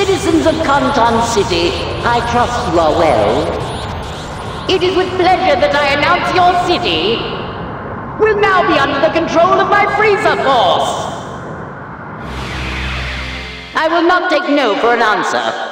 Citizens of Conton City, I trust you are well. It is with pleasure that I announce your city will now be under the control of my Frieza Force. I will not take no for an answer.